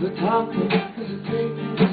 The time of cause it takes